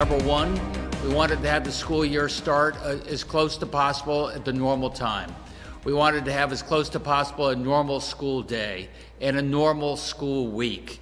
Number one, we wanted to have the school year start uh, as close to possible at the normal time. We wanted to have as close to possible a normal school day and a normal school week.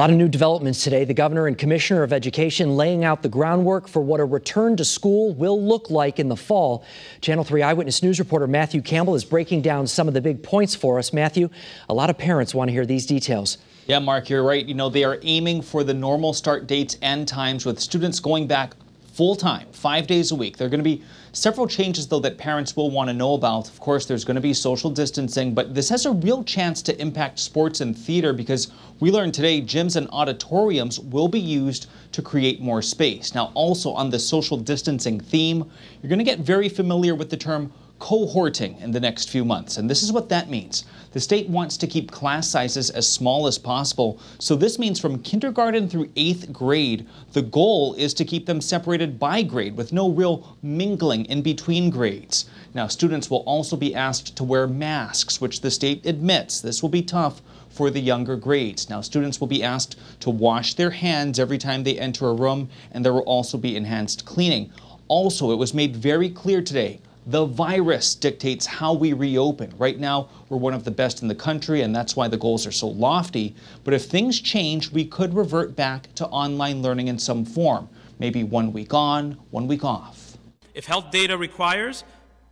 Lot of new developments today. The governor and commissioner of education laying out the groundwork for what a return to school will look like in the fall. Channel 3 Eyewitness News reporter Matthew Campbell is breaking down some of the big points for us. Matthew, a lot of parents want to hear these details. Yeah, Mark, you're right. You know, they are aiming for the normal start dates and times with students going back full time, five days a week. There are going to be several changes, though, that parents will want to know about. Of course, there's going to be social distancing, but this has a real chance to impact sports and theater because we learned today gyms and auditoriums will be used to create more space. Now, also on the social distancing theme, you're going to get very familiar with the term cohorting in the next few months. And this is what that means. The state wants to keep class sizes as small as possible. So this means from kindergarten through eighth grade, the goal is to keep them separated by grade with no real mingling in between grades. Now, students will also be asked to wear masks, which the state admits this will be tough for the younger grades. Now, students will be asked to wash their hands every time they enter a room, and there will also be enhanced cleaning. Also, it was made very clear today the virus dictates how we reopen. Right now, we're one of the best in the country, and that's why the goals are so lofty. But if things change, we could revert back to online learning in some form, maybe one week on, one week off. If health data requires,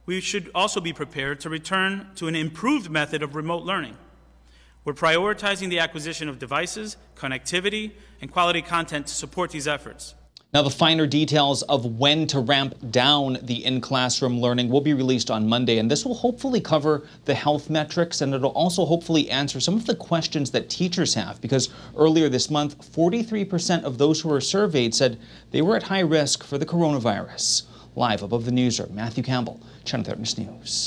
we should also be prepared to return to an improved method of remote learning. We're prioritizing the acquisition of devices, connectivity, and quality content to support these efforts. Now, the finer details of when to ramp down the in-classroom learning will be released on Monday, and this will hopefully cover the health metrics, and it'll also hopefully answer some of the questions that teachers have, because earlier this month, 43% of those who were surveyed said they were at high risk for the coronavirus. Live above the newsroom, Matthew Campbell, Channel 13 News.